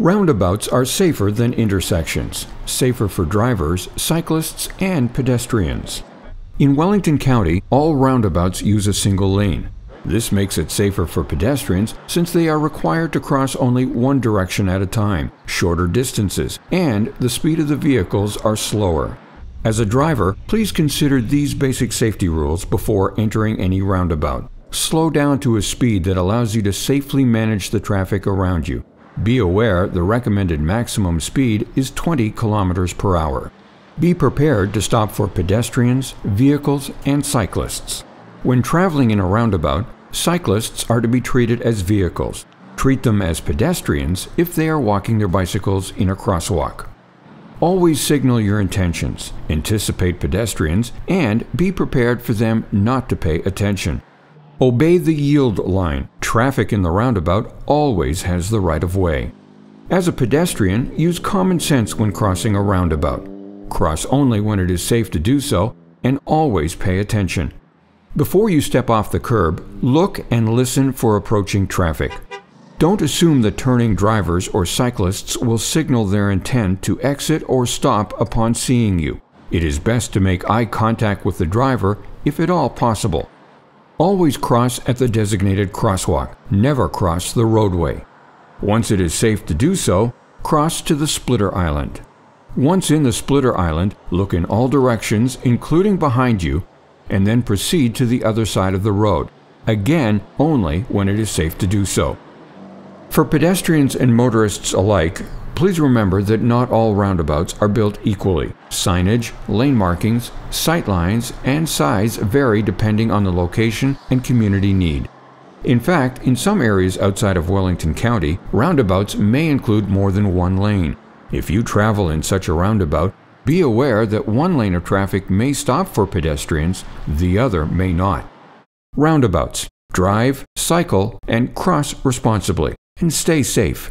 Roundabouts are safer than intersections, safer for drivers, cyclists, and pedestrians. In Wellington County, all roundabouts use a single lane. This makes it safer for pedestrians since they are required to cross only one direction at a time, shorter distances, and the speed of the vehicles are slower. As a driver, please consider these basic safety rules before entering any roundabout. Slow down to a speed that allows you to safely manage the traffic around you. Be aware the recommended maximum speed is 20 kilometers per hour. Be prepared to stop for pedestrians, vehicles, and cyclists. When traveling in a roundabout, cyclists are to be treated as vehicles. Treat them as pedestrians if they are walking their bicycles in a crosswalk. Always signal your intentions, anticipate pedestrians, and be prepared for them not to pay attention. Obey the yield line. Traffic in the roundabout always has the right of way. As a pedestrian, use common sense when crossing a roundabout. Cross only when it is safe to do so, and always pay attention. Before you step off the curb, look and listen for approaching traffic. Don't assume that turning drivers or cyclists will signal their intent to exit or stop upon seeing you. It is best to make eye contact with the driver if at all possible. Always cross at the designated crosswalk. Never cross the roadway. Once it is safe to do so, cross to the splitter island. Once in the splitter island, look in all directions, including behind you, and then proceed to the other side of the road. Again, only when it is safe to do so. For pedestrians and motorists alike, Please remember that not all roundabouts are built equally. Signage, lane markings, sight lines, and size vary depending on the location and community need. In fact, in some areas outside of Wellington County, roundabouts may include more than one lane. If you travel in such a roundabout, be aware that one lane of traffic may stop for pedestrians, the other may not. Roundabouts. Drive, cycle, and cross responsibly, and stay safe.